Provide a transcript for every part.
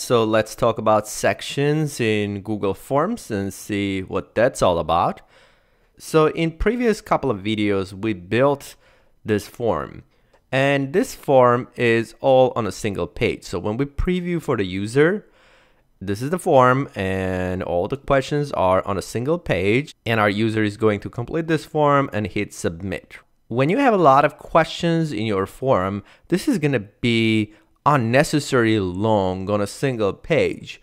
So let's talk about sections in Google Forms and see what that's all about. So in previous couple of videos, we built this form and this form is all on a single page. So when we preview for the user, this is the form and all the questions are on a single page and our user is going to complete this form and hit submit. When you have a lot of questions in your form, this is going to be unnecessarily long on a single page.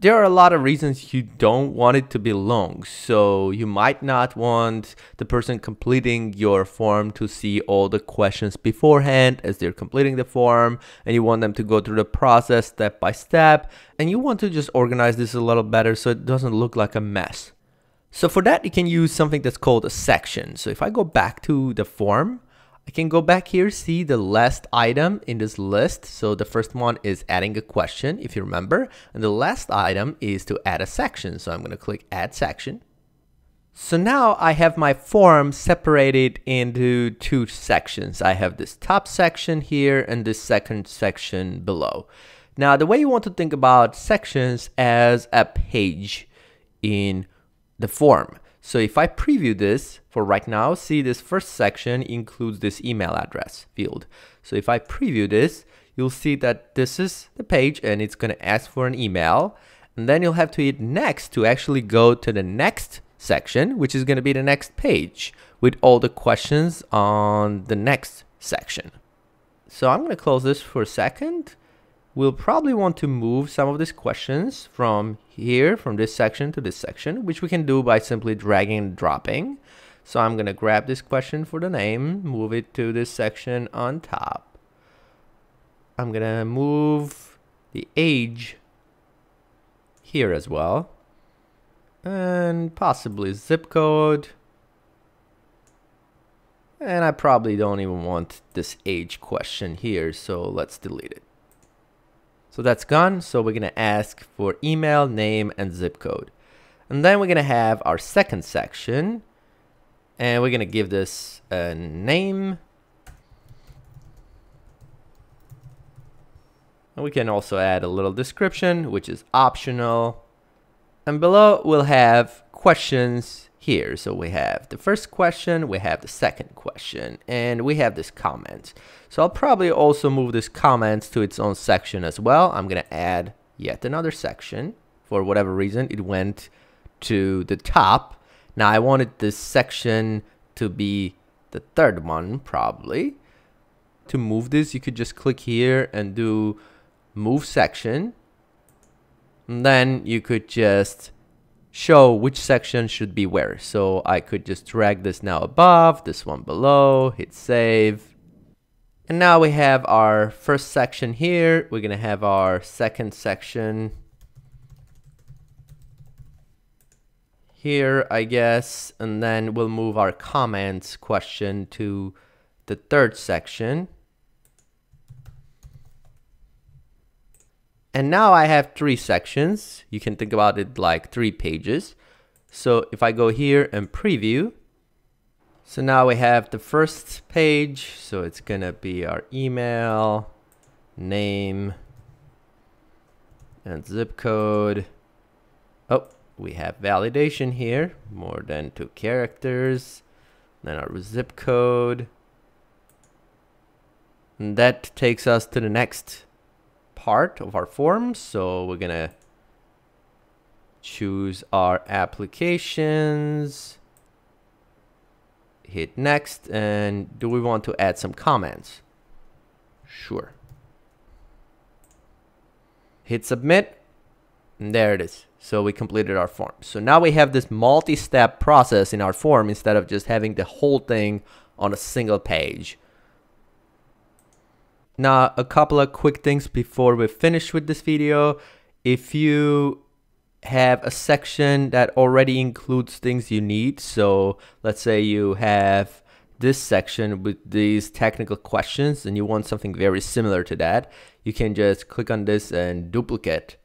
There are a lot of reasons you don't want it to be long. So you might not want the person completing your form to see all the questions beforehand as they're completing the form and you want them to go through the process step by step and you want to just organize this a little better so it doesn't look like a mess. So for that, you can use something that's called a section. So if I go back to the form, I can go back here, see the last item in this list. So the first one is adding a question, if you remember. And the last item is to add a section. So I'm going to click add section. So now I have my form separated into two sections. I have this top section here and this second section below. Now the way you want to think about sections as a page in the form. So if I preview this for right now, see this first section includes this email address field. So if I preview this, you'll see that this is the page and it's going to ask for an email. And then you'll have to hit next to actually go to the next section, which is going to be the next page with all the questions on the next section. So I'm going to close this for a second we'll probably want to move some of these questions from here, from this section to this section, which we can do by simply dragging and dropping. So I'm going to grab this question for the name, move it to this section on top. I'm going to move the age here as well. And possibly zip code. And I probably don't even want this age question here, so let's delete it. So that's gone. So we're going to ask for email, name, and zip code. And then we're going to have our second section. And we're going to give this a name. And we can also add a little description, which is optional. And below we'll have questions here. So we have the first question, we have the second question, and we have this comment. So I'll probably also move this comment to its own section as well. I'm going to add yet another section. For whatever reason, it went to the top. Now I wanted this section to be the third one, probably. To move this, you could just click here and do move section. And then you could just show which section should be where. So I could just drag this now above, this one below, hit save. And now we have our first section here. We're going to have our second section here, I guess. And then we'll move our comments question to the third section. And now I have three sections. You can think about it like three pages. So if I go here and preview, so now we have the first page. So it's to be our email, name, and zip code. Oh, we have validation here, more than two characters. Then our zip code. And that takes us to the next part of our form. So we're going to choose our applications, hit next, and do we want to add some comments? Sure. Hit submit, and there it is. So we completed our form. So now we have this multi-step process in our form instead of just having the whole thing on a single page. Now, a couple of quick things before we finish with this video. If you have a section that already includes things you need, so let's say you have this section with these technical questions and you want something very similar to that, you can just click on this and duplicate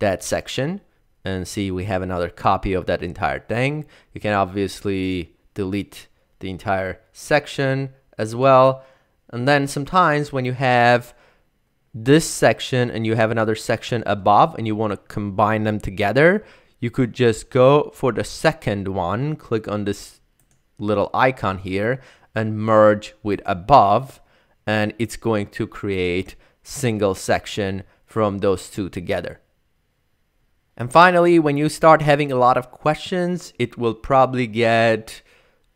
that section and see we have another copy of that entire thing. You can obviously delete the entire section as well. And then sometimes when you have this section and you have another section above and you want to combine them together, you could just go for the second one, click on this little icon here and merge with above and it's going to create single section from those two together. And finally, when you start having a lot of questions, it will probably get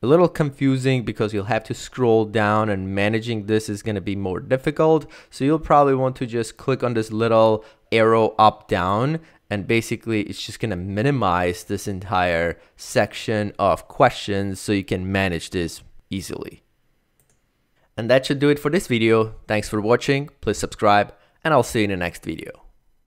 a little confusing because you'll have to scroll down and managing this is going to be more difficult. So you'll probably want to just click on this little arrow up down and basically it's just going to minimize this entire section of questions so you can manage this easily. And that should do it for this video. Thanks for watching. Please subscribe and I'll see you in the next video.